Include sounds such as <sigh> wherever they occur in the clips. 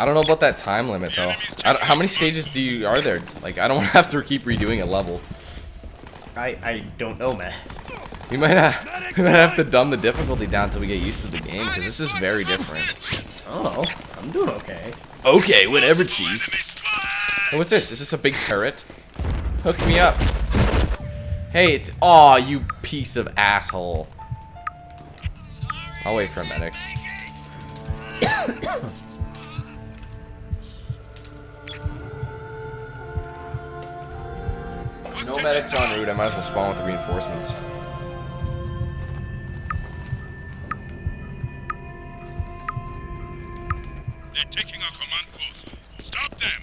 I don't know about that time limit though. I how many stages do you are there? Like I don't <laughs> have to keep redoing a level. I I don't know, man. We might have <laughs> we might have to dumb the difficulty down until we get used to the game because this is very different. Oh, I'm doing okay. Okay, whatever, chief. Hey, what's this? Is this a big turret? Hook me up. Hey, it's aw, you piece of asshole. I'll wait for a medic. No medics en route. I might as well spawn with the reinforcements. They're taking our command post. Stop them!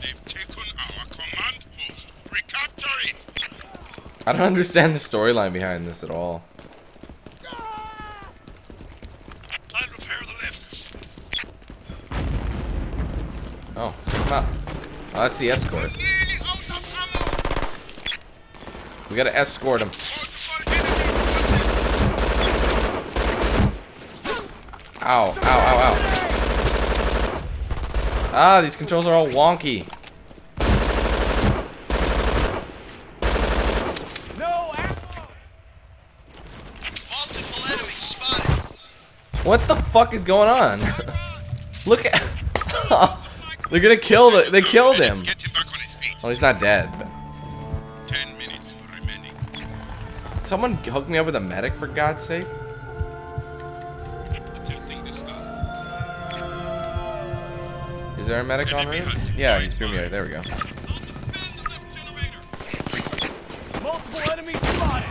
They've taken our command post. Recapture it! I don't understand the storyline behind this at all. Oh, out. Oh, that's the escort. We gotta escort him. Ow, ow, ow, ow. Ah, these controls are all wonky. What the fuck is going on? <laughs> Look at. <laughs> They're gonna kill the. They killed him. Get him back on his feet. Oh, he's not dead. But Ten minutes remaining. someone hook me up with a medic for God's sake. Attempting. Is there a medic on route? Yeah, he threw me. There we go. Multiple enemies spotted.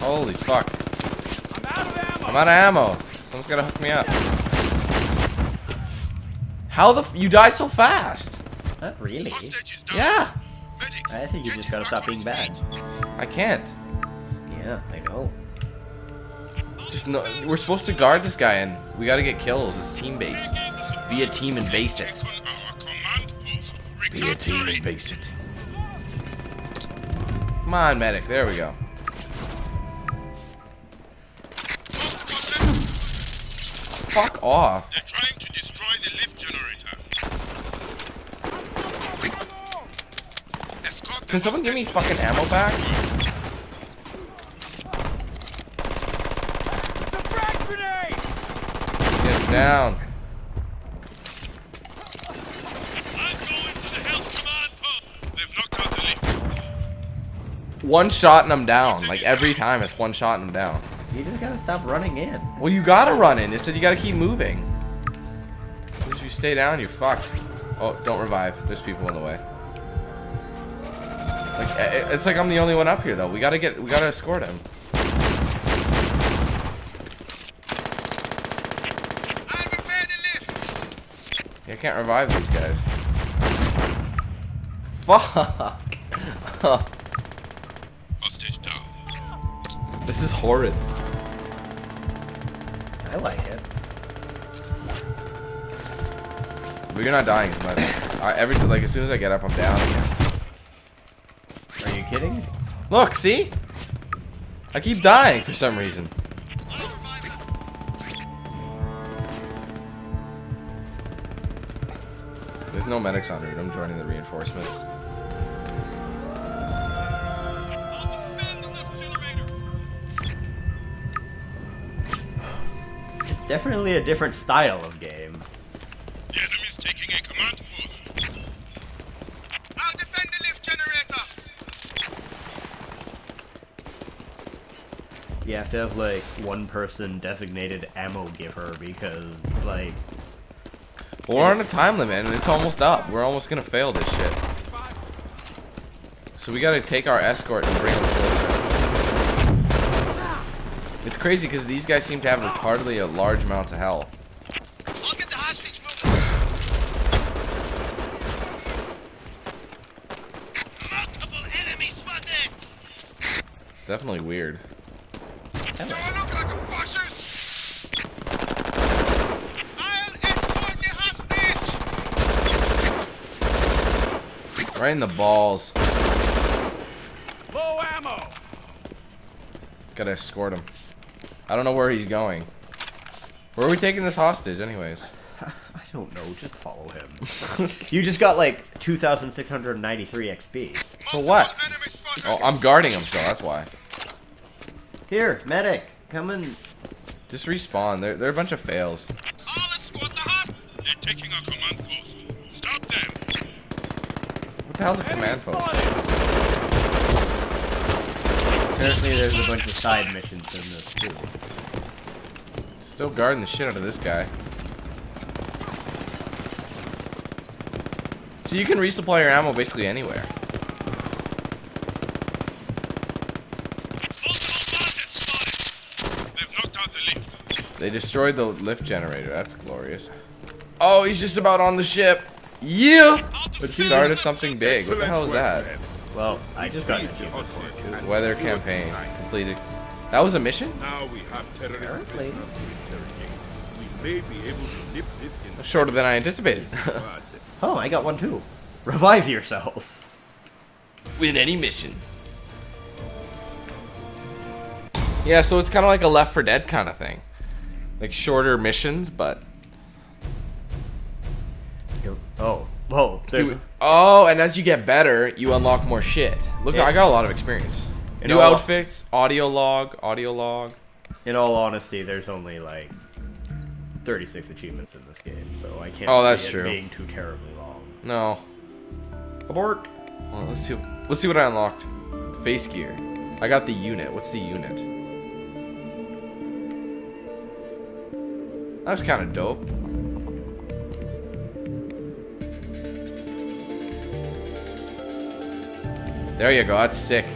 Holy fuck. I'm out of ammo. I'm out of ammo. Someone's gotta hook me up. How the f you die so fast? Not really. Hostage is down. Yeah, Medics, I think you just gotta stop being bad. I can't. Yeah, I know. Just no. We're supposed to guard this guy, and we gotta get kills. It's team based. Be a team and base it. Command post. Be a team Recapture and base it. Come on, medic. There we go. Fuck off. They're trying to destroy the lift generator. Escort the Can someone give me fucking ammo back? It's a frag grenade. Get down. I'm going to the health command post. They've knocked out the lift. One shot and I'm down. Like every time, it's one shot and I'm down. You just gotta stop running in. Well, you gotta run in. It said you gotta keep moving. If you stay down, you're fucked. Oh, don't revive. There's people in the way. Like, i- i- it's like I'm the only one up here, though. We gotta get, we gotta escort him. I'll repair the lift. Yeah, I can't revive these guys. Fuck. Hostage <laughs> down. this is horrid. I like it. But you're not dying as much. I, every like as soon as I get up, I'm down again. Look, see? I keep dying for some reason. There's no medics on route. I'm joining the reinforcements. It's definitely a different style of game. To have like one person designated ammo giver because like Well, we're on a time limit and it's almost up. We're almost gonna fail this shit. So we gotta take our escort and bring them closer. It's crazy because these guys seem to have retardedly a large amounts of health. I'll get Do I look like a fascist? I'll escort the hostage. Right in the balls. Low ammo. Gotta escort him. I don't know where he's going. Where are we taking this hostage, anyways? <laughs> I don't know. Just follow him. <laughs> you just got like 2,693 XP. For what? Multiple enemy spotted. Oh, I'm guarding him, so that's why. Here, medic, come and. Just respawn. They're, they're a bunch of fails. All the squad the hostage. They're taking our command post. Stop them. What the hell's a command post? Apparently, there's a bunch of side missions in this too. Still guarding the shit out of this guy. So you can resupply your ammo basically anywhere. Multiple bandits spotted. They've knocked out the lift. They destroyed the lift generator. That's glorious. Oh, he's just about on the ship. Yeah! Let's start of something big. What the hell is that? Well, I just got an achievement for it. Weather campaign completed. That was a mission? Now we have terrorist Apparently. prisoners to interrogate. We may be able to nip this in Shorter than I anticipated. <laughs> Oh, I got one too. Revive yourself. Win any mission. Yeah, so it's kind of like a Left 4 Dead kind of thing. Like shorter missions, but Oh, whoa. Dude, oh, and as you get better, you unlock more shit. Look, Yeah. I got a lot of experience. You New outfits, audio log, audio log. in all honesty, there's only like 36 achievements in this game, so I can't Oh, that's true. being too terribly long. No. Abort. Well, let's see. Let's see what I unlocked. Face gear. I got the unit. What's the unit? That was kind of dope. There you go. That's sick.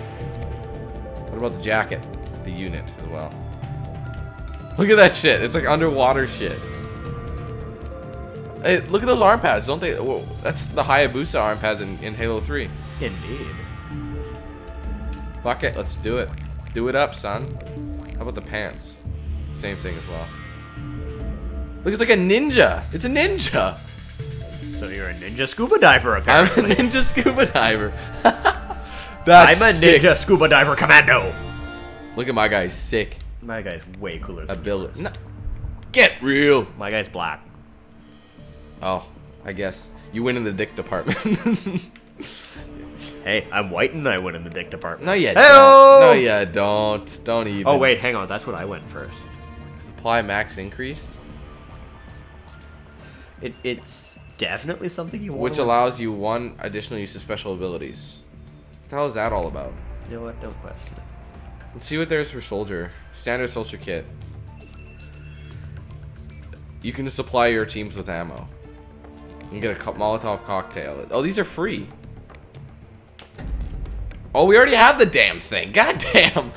What about the jacket? The unit as well. Look at that shit. It's like underwater shit. Hey, look at those arm pads. Don't they? Whoa, that's the Hayabusa arm pads in, in Halo 3. Indeed. Fuck it. Let's do it. Do it up, son. How about the pants? Same thing as well. Look, it's like a ninja. It's a ninja. So you're a ninja scuba diver, apparently. I'm a ninja scuba diver. <laughs> That's I'm a sick. ninja scuba diver commando. Look at my guy. Sick My guy's way cooler than ability. No. Get real. My guy's black. Oh, I guess you win in the dick department. <laughs> Hey, I'm white and I win in the dick department. no, Heyo! don't. No, you don't. Don't even. Oh wait, hang on. That's what I went first. Supply max increased, It, it's definitely something you want. which allows you one additional use of special abilities. What the hell is that all about? You know what? Don't question it. Let's see what there is for soldier. Standard soldier kit. You can supply your teams with ammo. You can get a co- Molotov cocktail. Oh, these are free. Oh, we already have the damn thing. <laughs> God damn.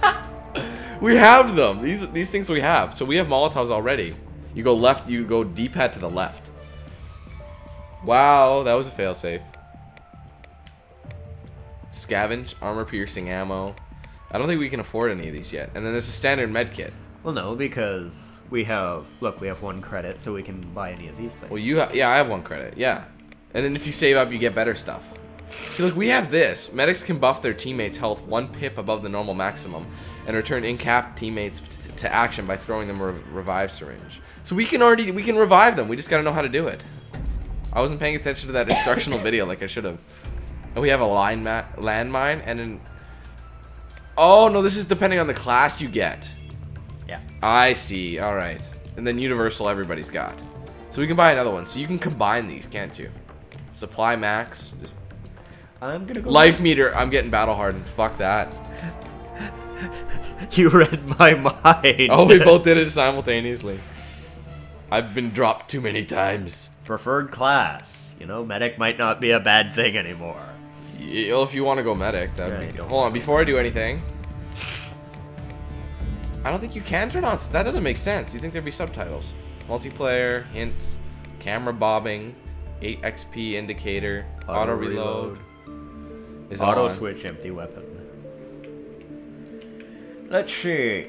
<laughs> we have them. These these things we have. So we have Molotovs already. You go left. You go D-pad to the left. Wow, that was a failsafe. Scavenge, armor piercing ammo. I don't think we can afford any of these yet. And then there's a standard med kit. Well, no, because we have look, we have one credit, so we can buy any of these things. Well, you ha yeah, I have one credit. Yeah. And then if you save up, you get better stuff. See, look, we have this. Medics can buff their teammates' health one pip above the normal maximum and return in-cap teammates to action by throwing them a re- revive syringe. So we can already we can revive them. We just gotta know how to do it. I wasn't paying attention to that instructional <laughs> video like I should have. And we have a line landmine and an. Oh no, this is depending on the class you get. yeah. I see. All right. And then universal everybody's got. So we can buy another one. So you can combine these, can't you? Supply max. I'm gonna go. Life meter. I'm getting battle hardened. Fuck that. <laughs> You read my mind. Oh, we <laughs> both did it simultaneously. I've been dropped too many times. preferred class. You know, medic might not be a bad thing anymore. Y- Well, if you want to go medic, that'd I be. don't. Hold on, before I do anything. I don't think you can turn on. That doesn't make sense. You think there'd be subtitles? Multiplayer, hints, camera bobbing, 8 XP indicator, auto, reload. Is Auto on. switch empty weapon. Let's see.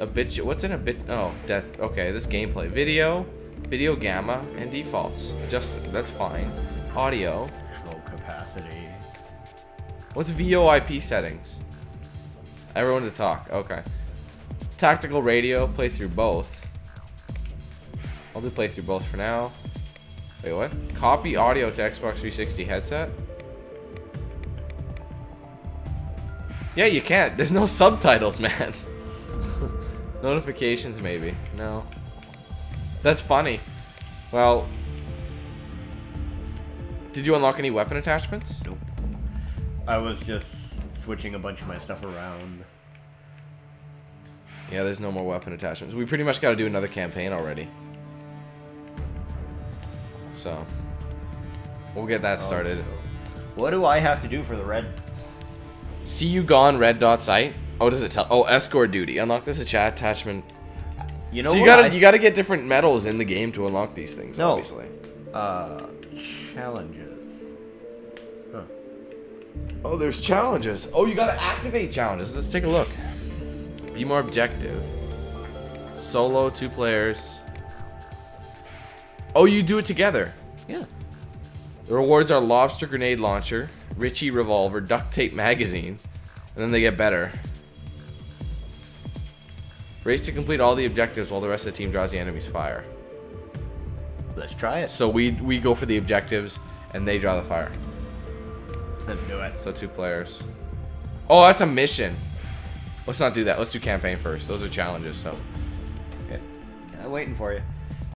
A bit. What's in a bit? Oh, death. Okay, this gameplay. Video, video gamma, and defaults. Just that's fine. Audio. Low capacity. What's VoIP settings? Everyone to talk. Okay. tactical radio, play through both. I'll do play through both for now. Wait, what? Copy audio to Xbox 360 headset? Yeah, you can't. There's no subtitles, man. <laughs> Notifications, maybe. No. That's funny. Well, did you unlock any weapon attachments? Nope. I was just switching a bunch of my stuff around. Yeah, there's no more weapon attachments. We pretty much got to do another campaign already. So, we'll get that oh, started. What do I have to do for the red? See you gone red dot sight. Oh, does it tell? Oh, escort duty. Unlock this chat attachment. You know so you gotta I- you gotta get different medals in the game to unlock these things. No. Obviously. uh challenges. Huh. Oh, there's challenges. Oh, you gotta activate challenges. Let's take a look. Be more objective. Solo, two players. Oh, you do it together. Yeah. The rewards are lobster grenade launcher, Ritchie revolver, duct tape magazines, and then they get better. Race to complete all the objectives while the rest of the team draws the enemy's fire. Let's try it. So we we go for the objectives and they draw the fire. Let's do it. So two players. Oh, that's a mission. Let's not do that. Let's do campaign first. Those are challenges. So Okay. Yeah, waiting for you.